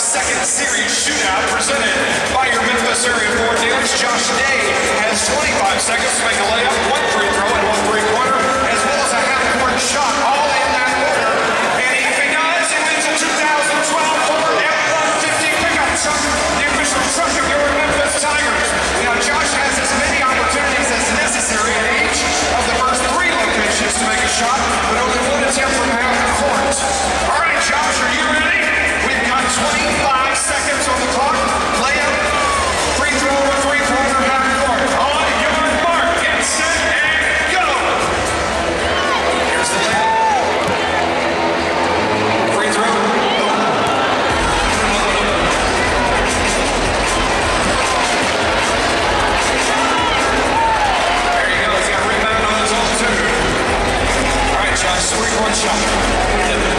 second series shootout presented by your Memphis area Ford dealers. Josh Day has 25 seconds to make a layup. three-run shot.